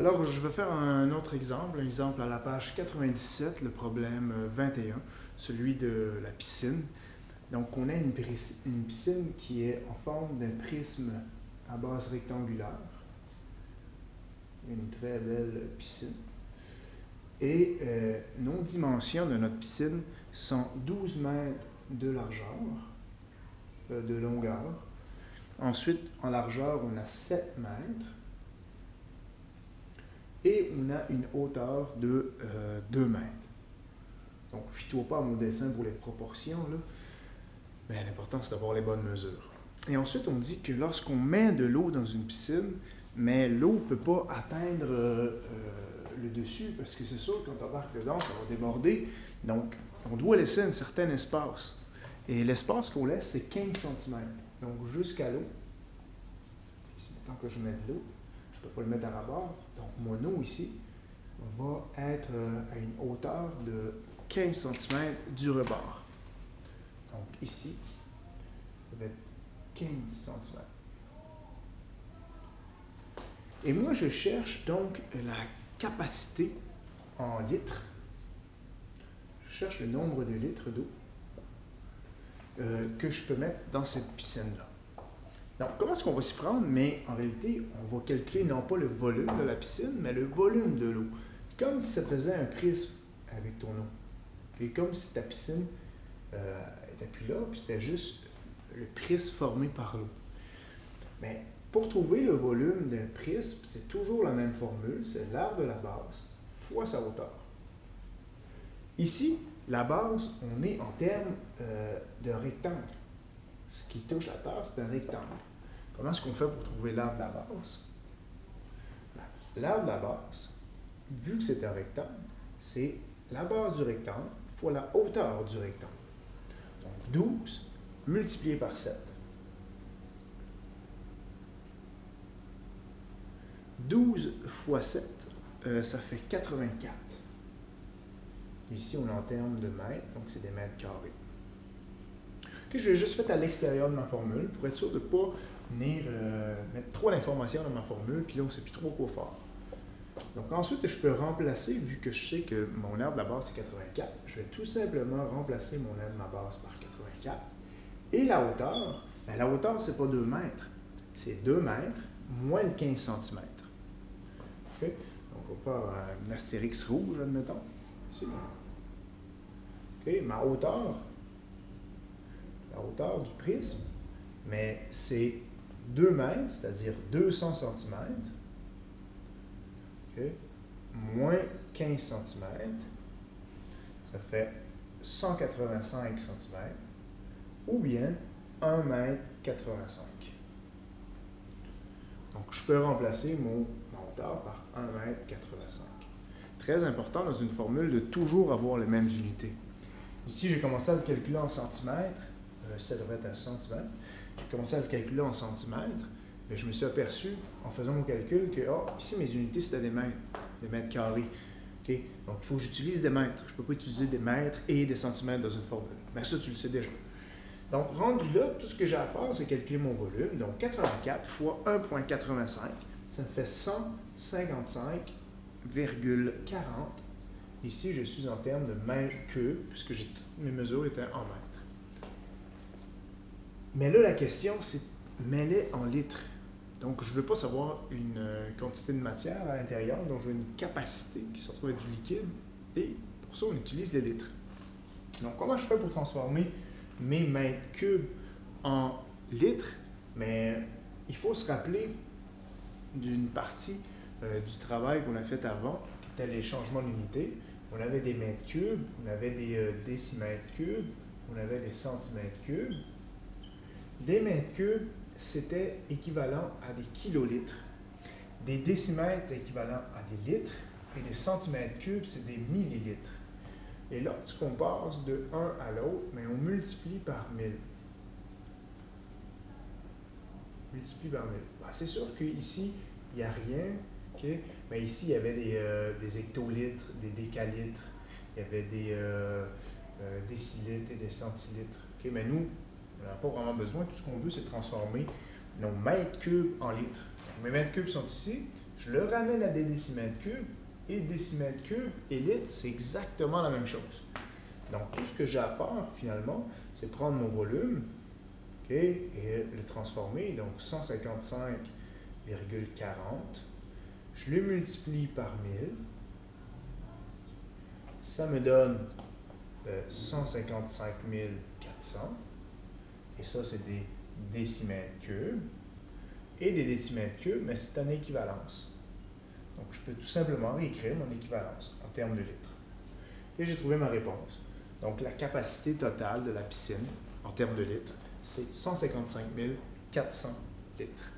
Alors, je vais faire un autre exemple, un exemple à la page 97, le problème 21, celui de la piscine. Donc, on a une, une piscine qui est en forme d'un prisme à base rectangulaire. Une très belle piscine. Et euh, nos dimensions de notre piscine sont 12 mètres de largeur, euh, de longueur. Ensuite, en largeur, on a 7 mètres. Et on a une hauteur de 2 euh, mètres. Donc, ne pas mon dessin pour les proportions, là. Mais l'important, c'est d'avoir les bonnes mesures. Et ensuite, on dit que lorsqu'on met de l'eau dans une piscine, mais l'eau ne peut pas atteindre le dessus, parce que c'est sûr, quand on embarque dedans, ça va déborder. Donc, on doit laisser un certain espace. Et l'espace qu'on laisse, c'est 15 cm. Donc, jusqu'à l'eau. Tant que je mets de l'eau, ne peux pas le mettre à barre. Donc, mon eau ici va être euh, à une hauteur de 15 cm du rebord. Donc, ici, ça va être 15 cm. Et moi, je cherche donc la capacité en litres. Je cherche le nombre de litres d'eau euh, que je peux mettre dans cette piscine-là. Donc, comment est-ce qu'on va s'y prendre? Mais en réalité, on va calculer non pas le volume de la piscine, mais le volume de l'eau. Comme si ça faisait un prisme avec ton eau. Et comme si ta piscine euh, était plus là, puis c'était juste le prisme formé par l'eau. Mais pour trouver le volume d'un prisme, c'est toujours la même formule, c'est l'air de la base fois sa hauteur. Ici, la base, on est en termes euh, de rectangle. Ce qui touche la terre, c'est un rectangle. Comment est-ce qu'on fait pour trouver l'air de la base? L'air de la base, vu que c'est un rectangle, c'est la base du rectangle fois la hauteur du rectangle. Donc 12 multiplié par 7. 12 fois 7, euh, ça fait 84. Ici, on est en termes de mètres, donc c'est des mètres carrés. Que je vais juste faire à l'extérieur de ma formule pour être sûr de ne pas venir euh, mettre trop d'informations dans ma formule, puis là, on ne plus trop quoi faire. Donc ensuite, je peux remplacer, vu que je sais que mon aire de la base c'est 84, je vais tout simplement remplacer mon aire de ma base par 84. Et la hauteur, ben, la hauteur, c'est pas 2 mètres, c'est 2 mètres moins de 15 cm. Donc, on va faire un astérix rouge, admettons. Ici. OK, ma hauteur, la hauteur du prisme, mais c'est 2 mètres, c'est-à-dire 200 cm, moins 15 cm, ça fait 185 cm, ou bien 1 mètre 85. Donc, je peux remplacer mon, ma hauteur par 1m85. Très important dans une formule de toujours avoir les mêmes unités. Ici, j'ai commencé à le calculer en centimètres. Ça devrait être un centimètre. J'ai commencé à le calculer en centimètres. Mais je me suis aperçu, en faisant mon calcul, que oh, ici, mes unités, c'était des mètres, des mètres carrés. Donc, il faut que j'utilise des mètres. Je ne peux pas utiliser des mètres et des centimètres dans une formule. Mais ça, tu le sais déjà. Donc, rendu là, tout ce que j'ai à faire, c'est calculer mon volume. Donc, 84 fois 1,85, ça me fait 155,40. Ici, je suis en termes de mètres cubes, puisque mes mesures étaient en mètres. Mais là, la question, c'est mets-les en litres. Donc, je ne veux pas savoir une euh, quantité de matière à l'intérieur, donc je veux une capacité qui se retrouve du liquide. Et pour ça, on utilise les litres. Donc, comment je fais pour transformer mes mètres cubes en litres? Mais il faut se rappeler d'une partie euh, du travail qu'on a fait avant, qui était les changements d'unité. On avait des mètres cubes, on avait des euh, décimètres cubes, on avait des centimètres cubes. Des mètres cubes, c'était équivalent à des kilolitres. Des décimètres équivalent à des litres. Et des centimètres cubes, c'est des millilitres. Et lorsqu'on passe de un à l'autre, mais on multiplie par 1000. Multiplie par 1000. Ben, c'est sûr qu'ici, il n'y a rien. Mais ici, il y avait des, euh, des, hectolitres, des décalitres, il y avait des euh, euh, décilitres et des centilitres. Mais nous, on n'a pas vraiment besoin. Tout ce qu'on veut, c'est transformer nos mètres cubes en litres. Mes mètres cubes sont ici. Je le ramène à des décimètres cubes, et décimètres cubes et litres, c'est exactement la même chose. Donc, tout ce que j'ai à faire, finalement, c'est prendre mon volume et le transformer. Donc, 155,40. Je le multiplie par 1000. Ça me donne 155 euh, 400. Et ça, c'est des décimètres cubes. Et des décimètres cubes, mais c'est une équivalence. Donc, je peux tout simplement réécrire mon équivalence en termes de litres. Et j'ai trouvé ma réponse. Donc, la capacité totale de la piscine en termes de litres, c'est 155 400 litres.